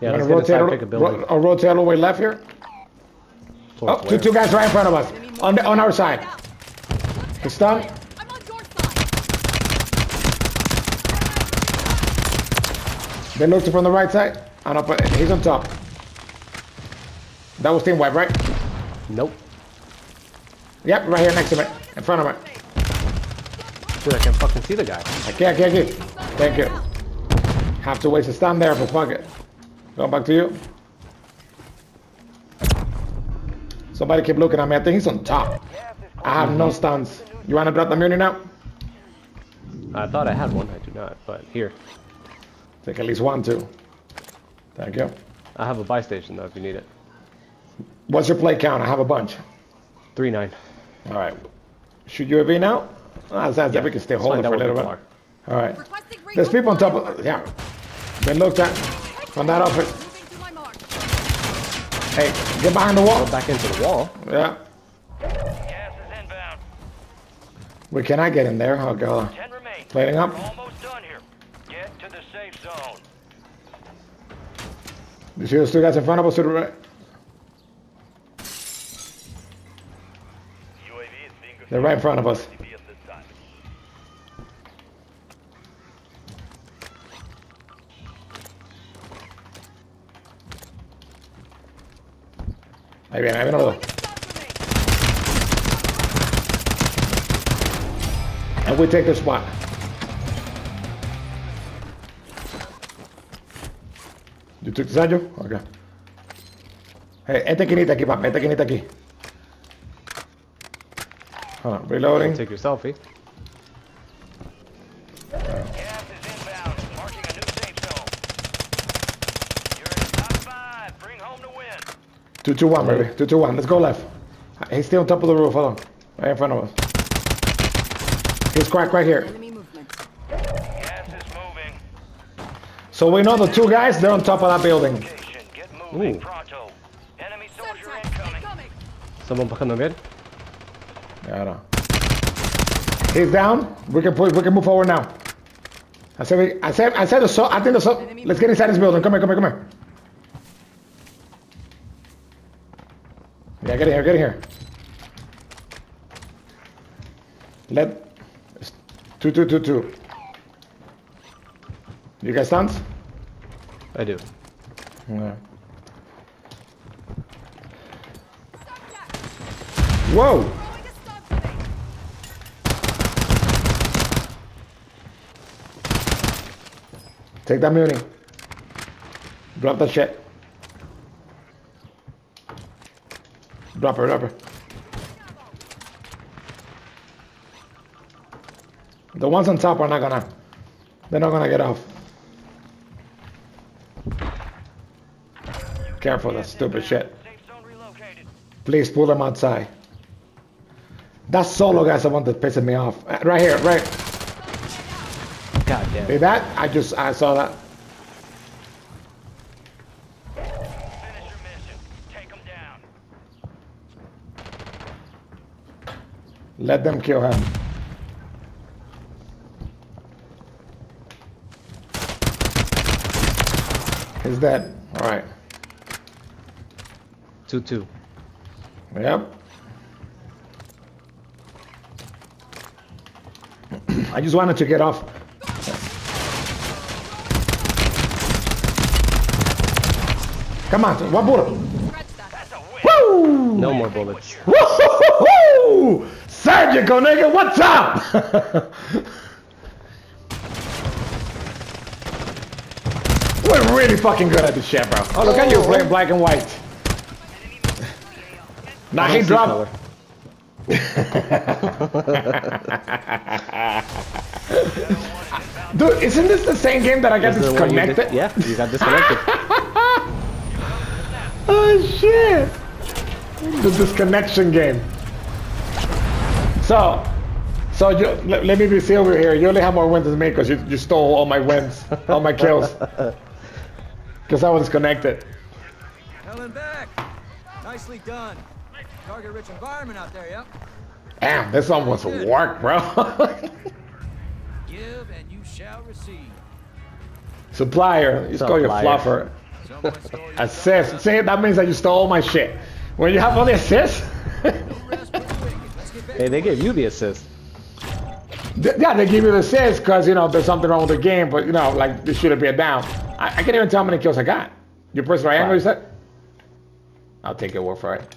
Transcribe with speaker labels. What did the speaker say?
Speaker 1: Yeah, let's get
Speaker 2: rotate,
Speaker 1: a
Speaker 2: ro- or rotate all the way left here? Oh,
Speaker 1: Towards
Speaker 2: two, guys right in front of us. On, the, on our side. He's stunned.
Speaker 3: I'm on your side.
Speaker 2: They looked from the right side. On up, uh, he's on top. That was team wipe, right?
Speaker 1: Nope.
Speaker 2: Yep, right here next to me. In front of me.
Speaker 1: Dude, I can't fucking see the guy.
Speaker 2: I can't, can't get. Thank you. Have to waste a stun there, but fuck it. Going back to you. Somebody keep looking at me. I think he's on top. I have no stuns. You wanna drop the muni now?
Speaker 1: I thought I had one. I do not, but here.
Speaker 2: Take at least one, too. Thank you.
Speaker 1: I have a buy station though if you need it.
Speaker 2: What's your plate count? I have a bunch.
Speaker 1: Three nine.
Speaker 2: All right. Shoot UAV now? Ah, sounds like we can stay holding for a little bit. All right. There's people on top of, yeah. Been looked at from that office.
Speaker 3: Moving to my mark.
Speaker 2: Hey, get behind the wall.
Speaker 1: Go back into the wall.
Speaker 2: Yeah.
Speaker 4: Gas is inbound.
Speaker 2: We cannot get in there. Oh god.
Speaker 4: Ten remain.
Speaker 2: Plating up.
Speaker 4: We're almost done here. Get to the safe zone.
Speaker 2: You see those two guys in front of us to the right?
Speaker 4: UAV is being
Speaker 2: They're right in front of us. Ahí viene, ahí viene los dos. And we take the spot. You took the Sancho? Okay. Hey, este esquinita aquí, papi. Esta esquinita aquí. Hold on, reloading.
Speaker 1: Take your selfie.
Speaker 2: Two, two, one, baby. Two, two, one. Let's go left. He's still on top of the roof. Hold on. Right in front of us. He's cracked right here.
Speaker 3: Enemy movement.
Speaker 4: Gas is moving.
Speaker 2: So we know the two guys, they're on top of that building.
Speaker 4: Location. Get moving
Speaker 1: Ooh.
Speaker 4: pronto. Enemy soldier
Speaker 3: Semtex
Speaker 4: incoming.
Speaker 3: incoming.
Speaker 1: Someone bajando bien.
Speaker 2: Yeah, I know. He's down. We can put, we can move forward now. I said we, I said I said the so I think the so let's get inside this building. Come here, come here, come here. Get in here, get in here. Let two two two two. You guys stuns?
Speaker 1: I do.
Speaker 2: Yeah. Whoa!
Speaker 3: Throwing a stun grenade.
Speaker 2: Take that muni. Drop that shit. Drop her, drop her. The ones on top are not gonna. They're not gonna get off. Careful, that stupid shit.
Speaker 4: Safe zone relocated.
Speaker 2: Please pull them outside. That solo guy's the one that's pissing me off. Uh, Right here, right.
Speaker 1: God damn.
Speaker 2: See that? I just I saw that.
Speaker 4: Finish your mission. Take them down.
Speaker 2: Let them kill him. He's dead. All right.
Speaker 1: Two two.
Speaker 2: Yep. I just wanted to get off. Come on, one bullet.
Speaker 3: Scratch that.
Speaker 4: That's a win.
Speaker 2: Woo!
Speaker 1: No more bullets.
Speaker 2: Woo! Surgical nigga, what's up? We're really fucking good at this shit, bro. Oh, look at you playing black and white. Nah, he dropped. Dude, isn't this the same game that I got
Speaker 1: Is the you
Speaker 2: disconnected?
Speaker 1: yeah, you got disconnected.
Speaker 2: Oh shit! The disconnection game. So, so you, let, let me be silver here. You only have more wins than me because you, you stole all my wins, all my kills. Because I was disconnected.
Speaker 5: Helen back. Nicely done. Target rich environment out there, yep.
Speaker 2: Damn, this almost work, bro.
Speaker 5: Give and you shall receive.
Speaker 2: Supplier, you call your fluffer.
Speaker 5: Someone stole your
Speaker 2: Assist. See, that means that you stole my shit. When you have all the
Speaker 1: Hey, they gave you the assist.
Speaker 2: yeah, they give you the assist because you know there's something wrong with the game, but you know, like this should have been down. I, I can't even tell how many kills I got. Your personal angle, you said? I'll take your word for it.